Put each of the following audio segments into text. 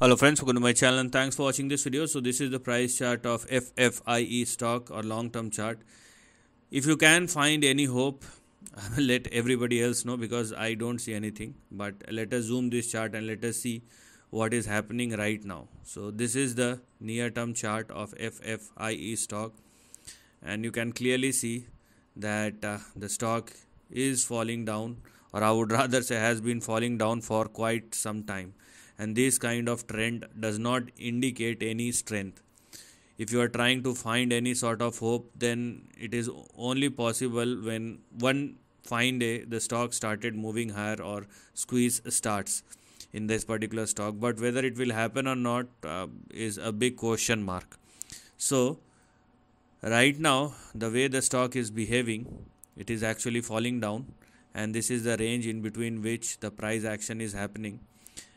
Hello friends, welcome to my channel and thanks for watching this video. So this is the price chart of FFIE stock or long term chart. If you can find any hope, let everybody else know because I don't see anything. But let us zoom this chart and let us see what is happening right now. So this is the near term chart of FFIE stock and you can clearly see that uh, the stock is falling down or I would rather say has been falling down for quite some time and this kind of trend does not indicate any strength. If you are trying to find any sort of hope then it is only possible when one fine day the stock started moving higher or squeeze starts in this particular stock. But whether it will happen or not uh, is a big question mark. So right now the way the stock is behaving it is actually falling down. And this is the range in between which the price action is happening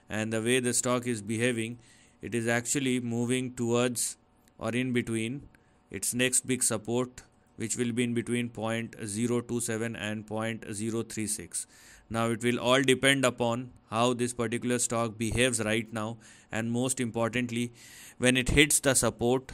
and the way the stock is behaving it is actually moving towards or in between its next big support which will be in between 0.027 and 0.036 now it will all depend upon how this particular stock behaves right now and most importantly when it hits the support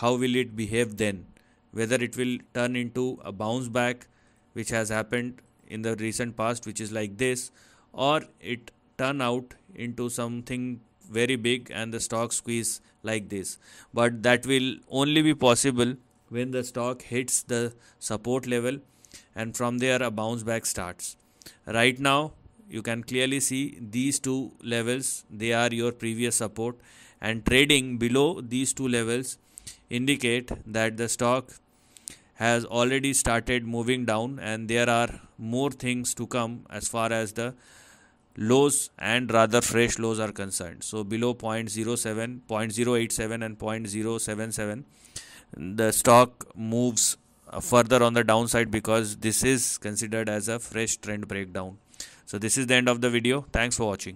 how will it behave then? Whether it will turn into a bounce back which has happened in the recent past which is like this or it turn out into something very big and the stock squeeze like this. But that will only be possible when the stock hits the support level and from there a bounce back starts. Right now you can clearly see these two levels they are your previous support. And trading below these two levels indicate that the stock has already started moving down and there are more things to come as far as the lows and rather fresh lows are concerned. So below 0.07, 0.087 and 0.077 the stock moves uh, further on the downside because this is considered as a fresh trend breakdown. So this is the end of the video. Thanks for watching.